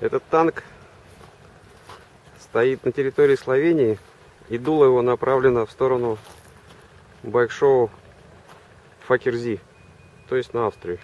Этот танк стоит на территории Словении, и дуло его направлено в сторону байк-шоу Факерзи, то есть на Австрию.